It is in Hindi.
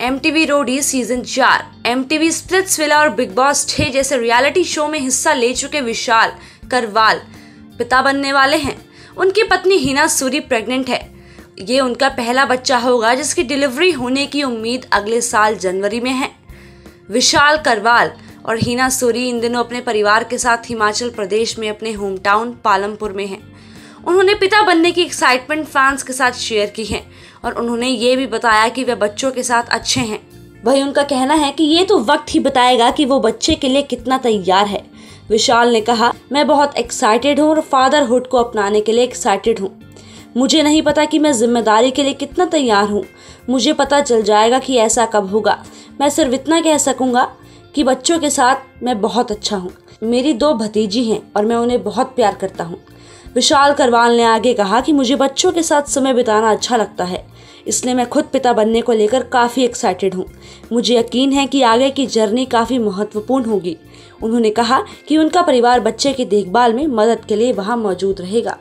एम टीवी रोडी सीज़न चार एम टीवी स्प्लिट्स विला और बिग बॉस छह जैसे रियलिटी शो में हिस्सा ले चुके विशाल करवाल। पिता बनने वाले हैं। उनकी पत्नी हिना सूरी प्रेग्नेंट है। ये उनका पहला बच्चा होगा जिसकी डिलीवरी होने की उम्मीद अगले साल जनवरी में है। विशाल करवाल और हिना सूरी इन दिनों अपने परिवार के साथ हिमाचल प्रदेश में अपने होम टाउन पालमपुर में हैं। उन्होंने पिता बनने की एक्साइटमेंट फैंस के साथ शेयर की है और उन्होंने ये भी बताया कि वे बच्चों के साथ अच्छे हैं। वही उनका कहना है कि ये तो वक्त ही बताएगा कि वो बच्चे के लिए कितना तैयार है। विशाल ने कहा, मैं बहुत एक्साइटेड हूँ और फादरहुड को अपनाने के लिए एक्साइटेड हूँ। मुझे नहीं पता कि मैं ज़िम्मेदारी के लिए कितना तैयार हूँ। मुझे पता चल जाएगा कि ऐसा कब होगा। मैं सिर्फ़ इतना कह सकूँगा कि बच्चों के साथ मैं बहुत अच्छा हूँ। मेरी दो भतीजी हैं और मैं उन्हें बहुत प्यार करता हूँ। विशाल करवाल ने आगे कहा कि मुझे बच्चों के साथ समय बिताना अच्छा लगता है, इसलिए मैं खुद पिता बनने को लेकर काफ़ी एक्साइटेड हूँ। मुझे यकीन है कि आगे की जर्नी काफ़ी महत्वपूर्ण होगी। उन्होंने कहा कि उनका परिवार बच्चे की देखभाल में मदद के लिए वहाँ मौजूद रहेगा।